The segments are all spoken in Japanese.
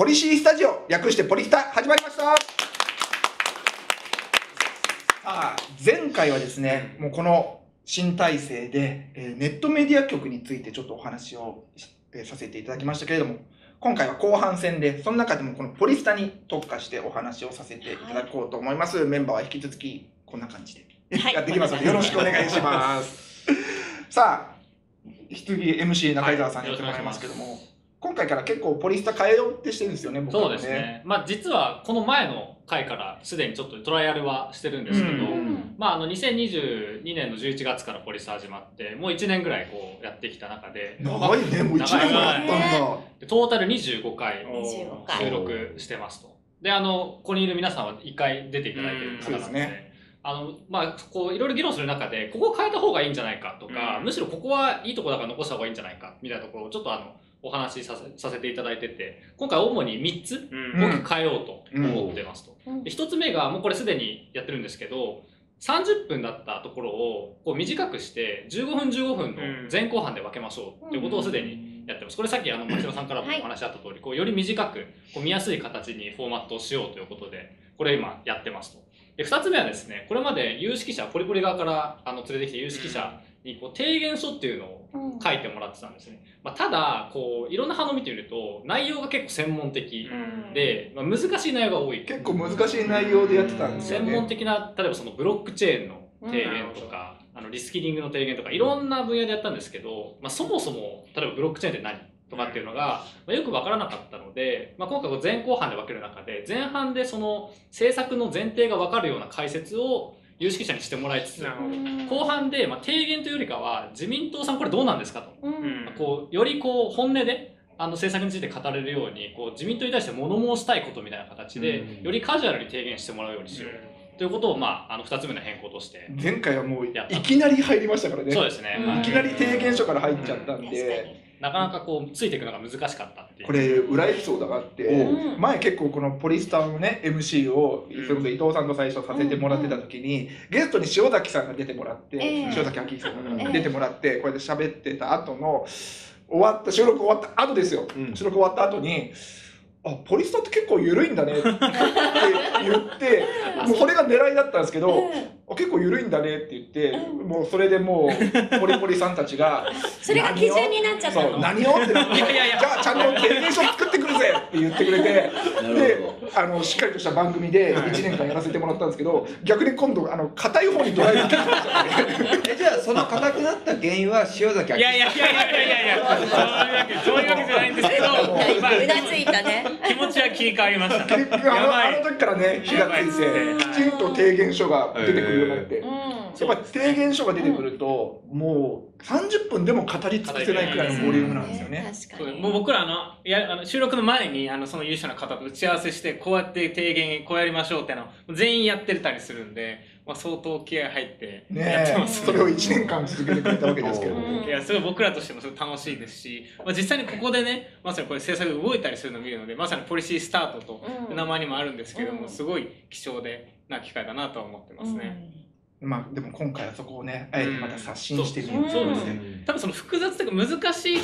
ポリシースタジオ、略してポリスタ、始まりましたさあ、前回はですね、もうこの新体制で、えーネットメディア局についてちょっとお話をし、えーさせていただきましたけれども、今回は後半戦で、その中でもこのポリスタに特化してお話をさせていただこうと思います。メンバーは引き続きこんな感じではいやっていきますので、よろしくお願いします。さあ、引き続き MC 中井沢さんにやってもらいますけども、今回から結構ポリスタ変えようってしてるんですよね、僕はそうですね。まあ実はこの前の回からすでにちょっとトライアルはしてるんですけど、うんまああの2022年の11月からポリス始まって、もう1年ぐらいこうやってきた中で、まあ長いね、もう1年もやったんだ。トータル25回25回収録してますと。で、あの、ここにいる皆さんは1回出ていただいてる方なんで、うんそうですねあの、まあ、こう、いろいろ議論する中で、ここを変えた方がいいんじゃないかとか、うんむしろここはいいとこだから残した方がいいんじゃないか、みたいなところをちょっとあの、お話しさせさせていただいてて、今回主に3つうん大きく変えようと思ってますと。うんで1つ目が、もうこれすでにやってるんですけど、30分だったところをこう短くして15分15分の前後半で分けましょうっていうことをすでにやってます。これさっきあの町野さんからもお話あった通り、こうより短くこう見やすい形にフォーマットをしようということで、これ今やってますと。で、2つ目はですね、これまで有識者、ポリポリ側からあの連れてきて有識者にこう提言書っていうのをうん書いてもらってたんですね。まあ、ただ、こういろんな反応を見てみると、内容が結構専門的うんで、まあ、難しい内容が多い。結構難しい内容でやってたんですよ専門ね。的な例えばそのブロックチェーンの提言とか、あのリスキリングの提言とかいろんな分野でやったんですけど、まあ、そもそも例えばブロックチェーンって何とかっていうのが、まあ、よく分からなかったので、まあ、今回こう前後半で分ける中で前半でその政策の前提が分かるような解説を有識者にしてもらいつつ後半でまあ提言というよりかは自民党さんこれどうなんですかと。うん。うんこうよりこう本音であの政策について語れるようにこう自民党に対して物申したいことみたいな形で、うん。よりカジュアルに提言してもらうようにしよう。ということを、まあ、あの2つ目の変更として、前回はもういきなり入りましたからね。そうですね、うん。はいきなり提言書から入っちゃったん確で、なかなかこうついていくのが難しかったっていう。これ裏エピソードがあって、うん。前結構このポリスターのね MC をうん。それこそ伊藤さんと最初させてもらってた時に、ゲストに塩崎さんが出てもらって、ええ。塩崎明さんええが出てもらってこうやって喋ってた後の終わった収録終わった後ですよ、うん。収録終わった後に「あポリスターって結構緩いんだね」って言ってもうそれが狙いだったんですけど、あ結構緩いんだねって言って、うん。もうそれでもうポリポリさんたちがそれが基準になっちゃったそうの何をってなっていやいやいや。じゃあちゃんと提言書作ってくるぜって言ってくれてであのしっかりとした番組で1年間やらせてもらったんですけど逆に今度あの硬い方にドライブしその硬くなった原因は塩崎明いやいやいやいやいやいやそういうわけそういうわけじゃないんですけど、まあ、うなずいたね。気持ちは切り替わりました。結局あのあの時からね火がついてきちんと提言書が出てくるようになって。うんやっぱり提言書が出てくるともう30分でも語り尽くせないくらいのボリュームなんですよね。確かに。もう僕らあのいやあの収録の前にあのその優秀な方と打ち合わせしてこうやって提言こうやりましょうってのを全員やってたりするんで、まあ、相当気合入ってやってます、それを1年間続けてくれたわけですけれども。うん。いやすごい僕らとしてもすごい楽しいですし、まあ、実際にここでねまさにこれ政策が動いたりするのを見るのでまさにポリシースタートとうん名前にもあるんですけども、うん。すごい貴重でな機会だなとは思ってますね。まあでも今回はそこをね、あえてまた刷新してみようと。そうですね。ね多分その複雑というか難しい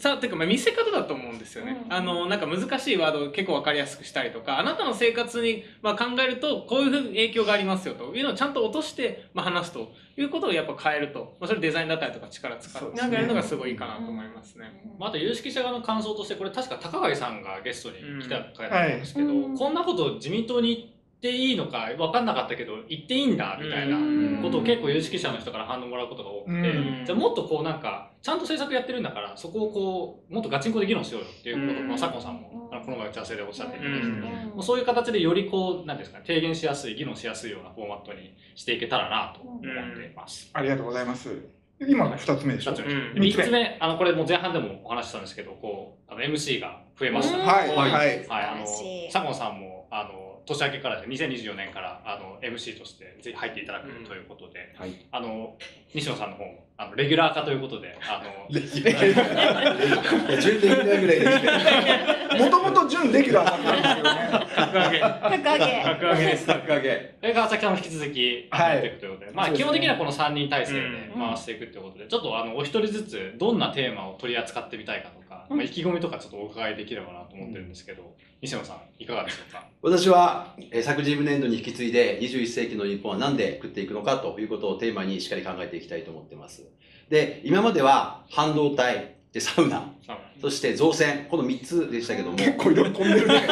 さっていうかまあ見せ方だと思うんですよね、うん。あのなんか難しいワードを結構わかりやすくしたりとかあなたの生活にまあ考えるとこういうふうに影響がありますよと。いうのをちゃんと落としてまあ話すということをやっぱ変えると、まあ、それデザインだったりとか力使ってそうですね。なんかやるのがすごいいいかなと思いますね。まあ、あと有識者側の感想としてこれ確か高貝さんがゲストに来た回だったんですけど、うん。こんなこと自民党に言っていいのか分かんなかったけど言っていいんだみたいなうん。ことを結構有識者の人から反応もらうことが多くて、うん。じゃあもっとこうなんかちゃんと政策やってるんだからそこをこうもっとガチンコで議論しようよっていうことを、うん。まあ、佐古さんもこの前打ち合わせでおっしゃっていた。だいてて、うん。もうそういう形でよりこうなんですかね提言しやすい議論しやすいようなフォーマットにしていけたらなと思っています。ありがとうございます。今の2つ目でしょ。二つ目うんで三つ目、あの、これもう前半でもお話ししたんですけど、こう、あの、MC が増えました。うんはいはい。はいあの素晴らしい、佐野さんも、あの、年明けからですね2024年から、あの、MC としてぜひ入っていただくということで、はいあの、西野さんの方も、あの、レギュラー化ということで、あの、レギュラー準レギュラーぐらいでもともと準レギュラーだったんですけどね。格上げ。格上げ。格上げです。格上げ。それから先さんも引き続きはい。やっていくということで、まあ基本的にはこの3人体制でうん。回していくということで、ちょっとあのお一人ずつどんなテーマを取り扱ってみたいかとか、まあ、意気込みとかちょっとお伺いできればなと思ってるんですけど、西野さんいかがでしょうか？私は、えー昨日年度に引き継いで21世紀の日本は何で食っていくのかということをテーマにしっかり考えていきたいと思ってます。で、今までは半導体、でサウナ、さそして造船、この3つでしたけども、結構いろいろ飛んでるね。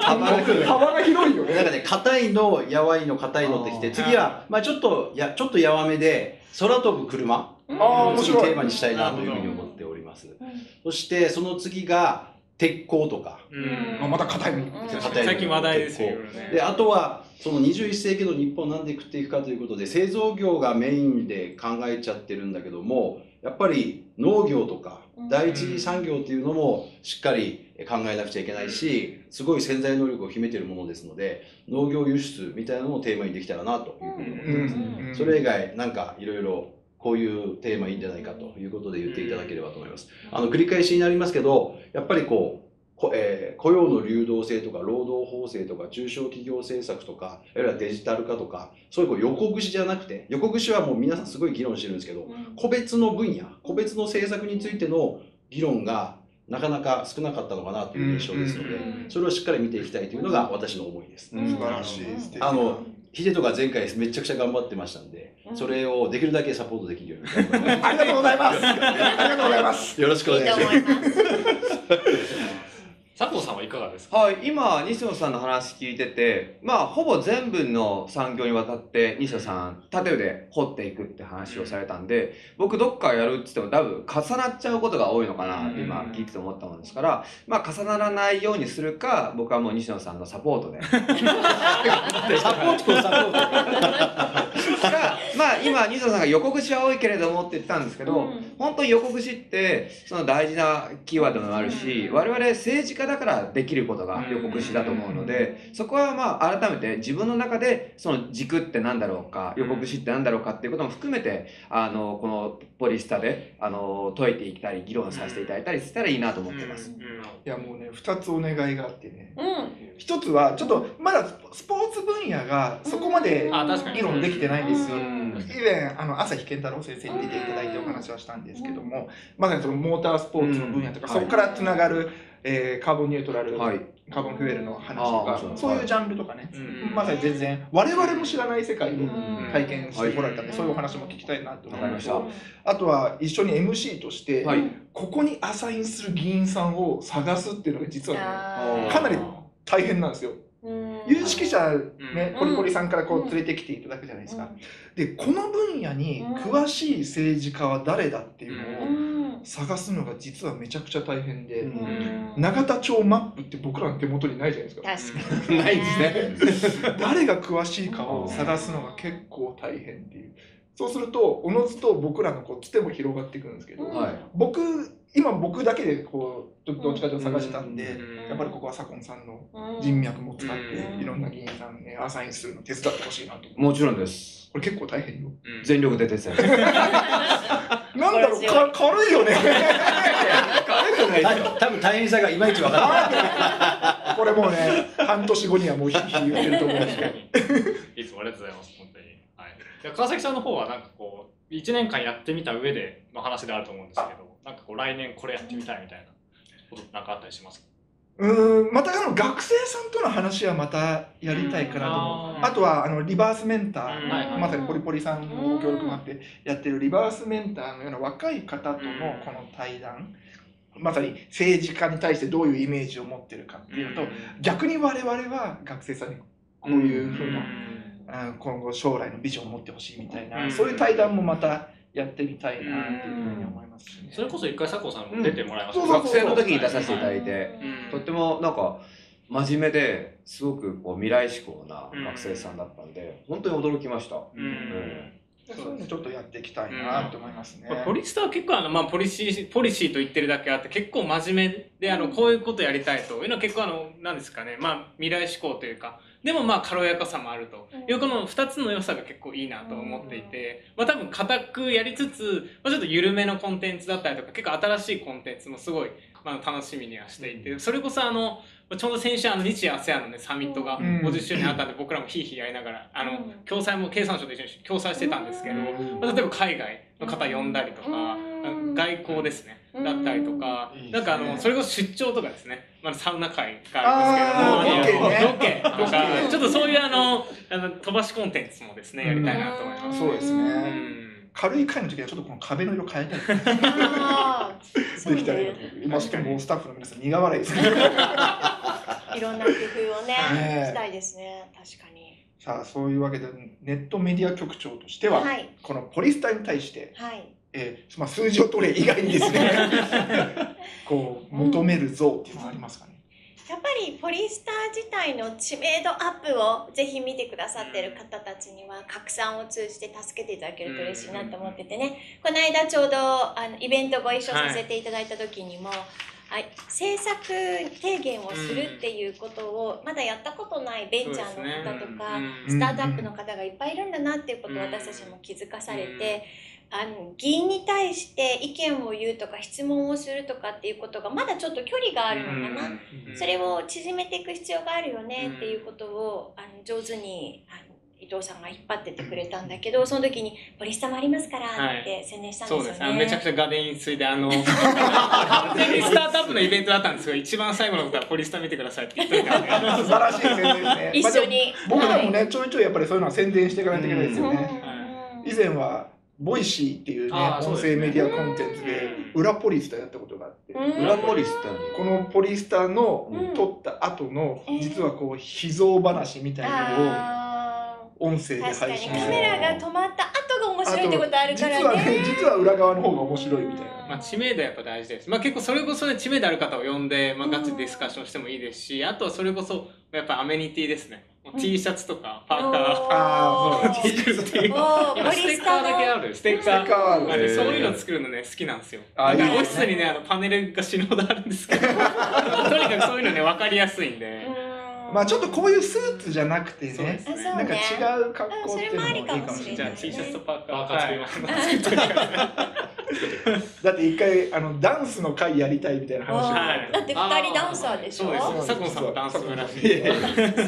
幅が広い。よね。なんかね、硬いの、やわいの硬いのってきて、次は、まあちょっと、や、ちょっとやわめで、空飛ぶ車ああ、面白い。次テー。マにしたいなというふうに思っております。そして、その次が、鉄鋼とか。うん。あまた硬いの。硬い最近話題ですよ、ね。で、あとは、その21世紀の日本なんで食っていくかということで、製造業がメインで考えちゃってるんだけども、やっぱり農業とかうん第一次産業っていうのもしっかり考えなくちゃいけないし、すごい潜在能力を秘めてるものですので、農業輸出みたいなのをテーマにできたらなというふうに思ってます。うんそれ以外、なんかいろいろこういうテーマいいんじゃないかということで言っていただければと思います。あの繰り返しになりますけど、やっぱりこう、こえー雇用の流動性とか労働法制とか中小企業政策とか、あるいはデジタル化とか、そういうこう横串じゃなくて、横串はもう皆さんすごい議論してるんですけど、個別の分野、個別の政策についての議論がなかなか少なかったのかなという印象ですので、うんそれをしっかり見ていきたいというのが私の思いです。素晴らしい。素敵あの、ヒデとか前回めちゃくちゃ頑張ってましたんで、それをできるだけサポートできるように ありがとうございます。ありがとうございます。す。よろしくお願いし思ます。佐藤さんはいかがですか？はい、今、西野さんの話聞いてて、まあ、ほぼ全部の産業にわたって、西野さん、縦で掘っていくって話をされたんで、僕、どっかやるって言っても、多分、重なっちゃうことが多いのかなって今、聞いてて思ったもんですから、まあ、重ならないようにするか、僕はもう西野さんのサポートで。サポート、サポート。が、まあ、今、西野さんが横串は多いけれどもって言ってたんですけど、うん。本当に横串ってその大事なキーワードでもあるし、我々政治家だからできることが横串だと思うので、そこはまあ改めて自分の中でその軸ってなんだろうか、横串ってなんだろうかっていうことも含めて、あの、このポリスタで、あの、解いていったり、議論させていただいたりしたらいいなと思ってます。いやもうね、二つお願いがあってね。うん。一つは、ちょっとまだスポーツ分野がそこまで議論できてないんですよ。うん以前、あの、朝日健太郎先生に出ていただいてお話はしたんですけども、まさにそのモータースポーツの分野とか、うんそこからつながる、えーカーボンニュートラル、はい。カーボンフュエルの話とかそう、そういうジャンルとかね、うん。まさに全然我々も知らない世界をうん体験してこられたんで、はいそういうお話も聞きたいなと思いました。あとは一緒に MC として、はい。ここにアサインする議員さんを探すっていうのが実はね、かなり大変なんですよ。うん有識者ね、うんポリポリさんからこう連れてきていただくじゃないですか。で、この分野に詳しい政治家は誰だっていううのをん探すのが実はめちゃくちゃ大変で、永田町マップって僕らの手元にないじゃないですか。確かにないですね。誰が詳しいかを探すのが結構大変っていう。そうすると、おのずと僕らのこうつても広がっていくんですけど、うんはい。僕、今僕だけでこう、どどっちかというと探してたんで、うんやっぱりここは左近さんのうん人脈も使っうんて、いろんな議員さんね、アサインするの手伝ってほしいなと。もちろんです。これ結構大変よ。全力で手伝い。なんだろう、か軽いよね。た多分大変さがいまいち分からない。これもうね、半年後にはもうひいひい言ってると思うんですけど。いつもありがとうございます、本当に。はい、で川崎さんの方は、なんかこう、1年間やってみた上での話であると思うんですけど、なんかこう、来年これやってみたいみたいなことなんかあったりしますか？うーん、またあの学生さんとの話はまたやりたいかなと思う。うんあとはあのリバースメンター、まさにポリポリさんのご協力もあってやってるリバースメンターのような若い方とのこの対談、まさに政治家に対してどういうイメージを持ってるかっていうのと、逆に我々は学生さんにこういうふうな、あ今後将来のビジョンを持ってほしいみたいな、うん。そういう対談もまたやってみたいなっていうふうに思いますしね。それこそ一回佐藤さんも出てもらいました、学生の時に出させていただいて、うん。とってもなんか真面目ですごくこう未来志向な学生さんだったんで、本当に驚きました。うん。うんそういうのちょっとやっていきたいなと思いますね。まあポリスタは結構あの、まあ、ポリシーポリシーと言ってるだけあって結構真面目であのこういうことやりたいと。いうのは結構あのなんですかね、まあ、未来志向というか。でもまあ軽やかさもあると。いうこの2つの良さが結構いいなと思っていて、まあ、多分固くやりつつ、まあ、ちょっと緩めのコンテンツだったりとか結構新しいコンテンツもすごい、まあ、楽しみにはしていて。それこそあのちょうど先週あの日 ASEAN の、ね、サミットが。うん。50周年あったんで僕らもひいひいやりながらあのうん。共催も経産省と一緒に共催してたんですけど、うん。まあ、例えば海外の方呼んだりとか、外交ですね、うん。だったりとか、なんかあのそれこそ出張とかですね、まあ、サウナ会があるんですけどもロケとかちょっとそういうあのあの飛ばしコンテンツもですねやりたいなと思います。そうですね。うん。軽い回の時はちょっとこの壁の色変えたい あーそうできたらいいなねと今ちょっともうスタッフの皆さん苦笑いですけどいろんな工夫をねねしたいですね。確かに。さあそういうわけでネットメディア局長としては、はい。このポリスタに対して、はい。えーまあ、数字を取れ以外にですね こう求める像っていうのはありますかね、やっぱりポリスター自体の知名度アップをぜひ見てくださってる方たちには拡散を通じて助けていただけると嬉しいなと思っててね。この間ちょうどあのイベントご一緒させていただいた時にも、はい。政策提言をするっていうことをまだやったことないベンチャーの方とか、うん。スタートアップの方がいっぱいいるんだなっていうことを私たちも気づかされて、あの議員に対して意見を言うとか質問をするとかっていうことがまだちょっと距離があるのかな、それを縮めていく必要があるよねっていうことをあの上手にあの伊藤さんが引っ張ってってくれたんだけどその時に「ポリスタもありますから」って宣伝したんですよね。そうです。めちゃくちゃ画面についてあの 完全にスタートアップのイベントだったんですけど一番最後のことはポリスタ見てくださいって言っといたんで。素晴らしい宣伝ですね。一緒に、まあ僕らもね、ちょいちょいやっぱりそういうのは宣伝していかないといけないですよね、うん。以前はボイシーっていうね音声メディアコンテンツで裏ポリスタやったことがあって、うん。裏ポリスタってこのポリスタのうん。撮った後のえー。実はこう秘蔵話みたいなのをあ音声でー確かカメラが止まった後が面白いってことあるから実はねね。実は裏側の方が面白いみたいな。まあ、知名度やっぱ大事です、まあ、結構それこそね知名度ある方を呼んで、まあ、ガチでディスカッションしてもいいですしあとはそれこそやっぱアメニティですね、T シャツとかパーカー。あー。作るっていう。おーポ今ステッカーだけある。ステッカー。あるまあねへーそういうの作るのね好きなんですよ。あなんかオフィスにねあのパネルが死ぬほどあるんですけど。とにかくそういうのね分かりやすいんで。まあちょっとこういうスーツじゃなくてね。そうですあそうなんか違う格好っていうのもいいかもしれじゃあない。T シャツとパーカー作りますだって一回あのダンスの会やりたいみたいな話があって。だって二人ダンサーでしょ？そうです。そう佐久間さんもダンスそうだった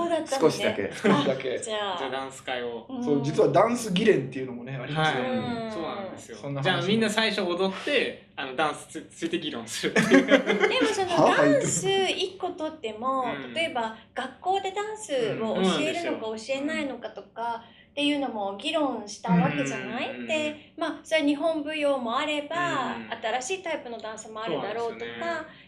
のね。少しだけ。少しだけ。じゃあ。ダンス会を。うん。そう実はダンス議連っていうのもねありますよね、うん。そうなんですよ。じゃあみんな最初踊ってあのダンスつついて議論する。っていうでもそのはあダンス一個とっても、うん。例えば学校でダンスを教えるのか教えないのかとかっていうのも議論したわけじゃない、うん。でまあそれは日本舞踊もあれば、うん。新しいタイプのダンスもあるだろうとかね。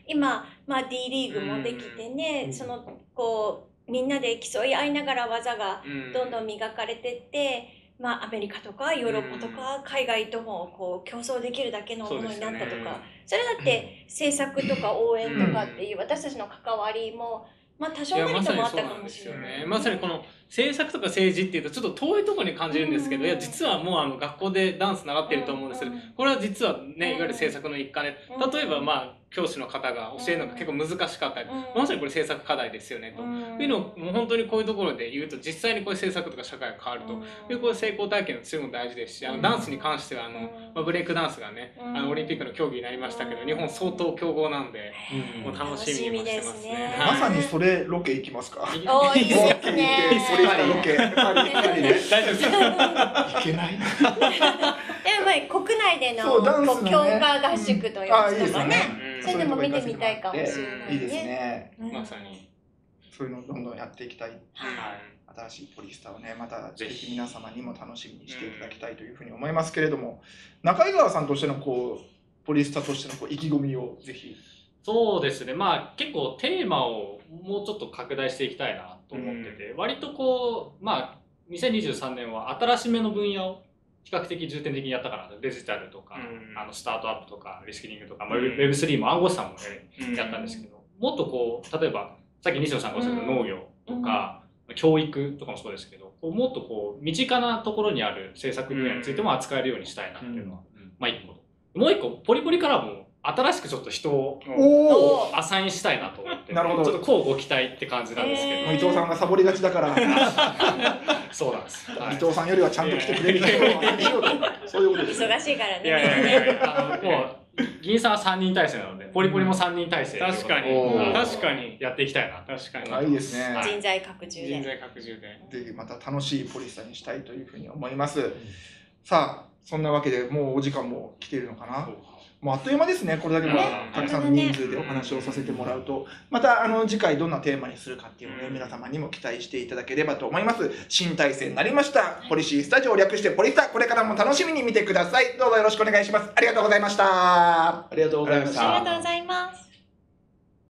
今、まあ、D リーグもできてね、うん。そのこうみんなで競い合いながら技がうん。どんどん磨かれてって、まあ、アメリカとかヨーロッパとか海外ともこう競争できるだけのものになったとかそ,、れだって政策とか応援とかっていう 私たちの関わりも、まあ、多少なりともあったかもしれんですよない。ね。まさにこの政策とか政治っていうとちょっと遠いところに感じるんですけど、うん。いや実はもうあの学校でダンス習ってると思うんですけど、うん。これは実はねいうんわゆる政策の一環でうん。例えばまあ教師の方が教えるのが結構難しかった。り、うん。まさにこれ政策課題ですよねと。うん。いうのをもう本当にこういうところで言うと実際にこういう政策とか社会が変わると、いうこういう成功体験をするのも大事ですしあのダンスに関してはあの、まあ、ブレイクダンスがねうん。あのオリンピックの競技になりましたけど日本相当強豪なんでうん。もう楽しみにもしてますね。楽まさにそれロケ行きますか？いいですポね。リスタロケパリパリね大丈夫です行けない国内でのそうダンスのね。こう強化合宿というかね、うん。そういうのも見てみたいかもしれないね。いいですね。うん。まさに、そういうのをどんどんやっていきたい。はい。新しいポリスタをねまたぜひ皆様にも楽しみにしていただきたいというふうに思いますけれども。中井川さんとしてのこうポリスタとしてのこう意気込みをぜひ。そうですね。まあ結構テーマをもうちょっと拡大していきたいなと思ってて、割とこうまあ2023年は新しめの分野を比較的重点的にやったかな。とデジタルとか、うん。あのスタートアップとかリスキリングとか、まあ、うん Web3 も暗号資産もねうん。やったんですけど、もっとこう例えばさっき西野さんがおっしゃった農業とか、教育とかもそうですけどもっとこう身近なところにある政策分野についても扱えるようにしたいなっていうのは、まあ一個。もう一個ポリポリからも新しくちょっと人をアサインしたいなと思ってなるほど。ちょっとこうご期待って感じなんですけど、え伊藤さんがサボりがちだから。そうなんです、はい。伊藤さんよりはちゃんと来てくれる人にしようと。そういうことです忙しいからね。いやいやいや。いやあのもう議員さんは3人体制なのでポリポリも3人体制確かに。確かに。やっていきたいな。確かに。あいいですね。人材拡充で。人材拡充で。ぜひまた楽しいポリスタにしたいというふうに思います。さあそんなわけでもうお時間も来ているのかな？もうあっという間ですねこれだけのねたくさんの人数でお話をさせてもらうと。またあの次回どんなテーマにするかっていうのをね皆様にも期待していただければと思います。新体制になりました。ポリシースタジオを略してポリスタこれからも楽しみに見てください。どうぞよろしくお願いします。ありがとうございました。ありがとうございました。ありがとうございます